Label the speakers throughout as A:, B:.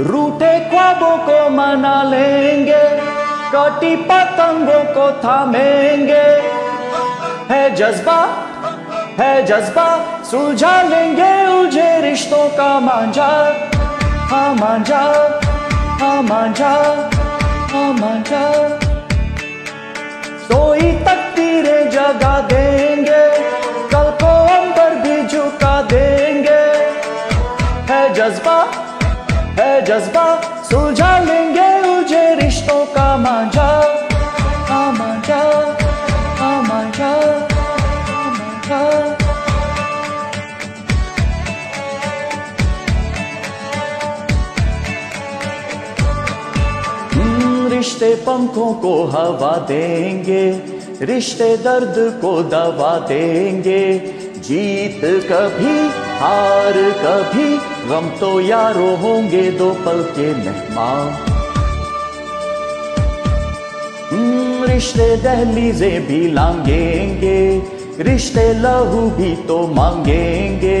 A: रूठे ख्वाबों को मना लेंगे, कटी पतंगों को थामेंगे। है जज्बा है जज्बा, सुलझा लेंगे उलझे रिश्तों का मांझा। हाँ मांझा हाँ मांझा हाँ मांझा। सोई तकदीरें जगा देंगे कल को अंबर भी झुका देंगे। है जज्बा जज्बा सुलझा लेंगे उलझे रिश्तों का मांझा। मांझा मांझा मांझा। हम्म, रिश्ते पंखों को हवा देंगे रिश्ते दर्द को दवा देंगे। जीत कभी हार कभी गम तो यारो होंगे दो पल के मेहमान। हम्म, रिश्ते दहलीजे भी लांगेंगे रिश्ते लहू भी तो मांगेंगे।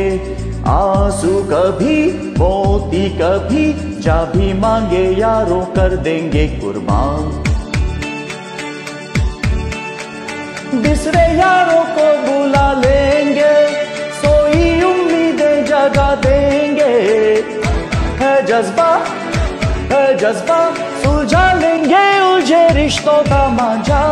A: आँसू कभी मोती कभी जा भी मांगे यारों कर देंगे कुर्बान। बिसरे यारों को देंगे। है जज्बा है जज्बा सुलझा लेंगे उलझे रिश्तों का मांझा।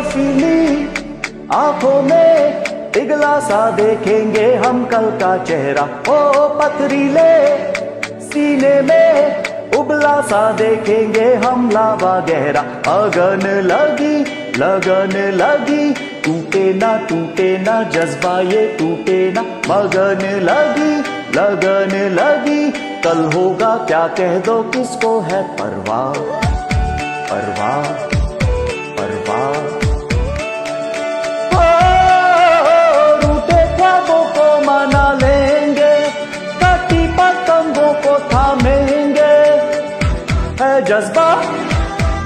A: बर्फीली आँखों में पिघला सा देखेंगे हम कल का चेहरा। ओ पथरीले सीने में उबला सा देखेंगे हम लावा गहरा। अगन लगी, लगन लगी, टूटे ना टूटे ना, जज्बा ये टूटे ना। मगन लगी, लगन लगी, कल होगा क्या कह दो किसको है परवाह परवाह परवाह। थामेंगे। है जज्बा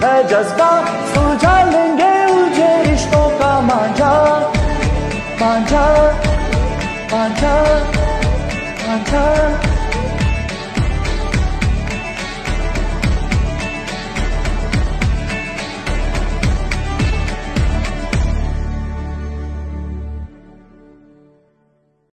A: है जज्बा सुलझा लेंगे उलझे रिश्तों का मांझा। मांझा मांझा मांझा।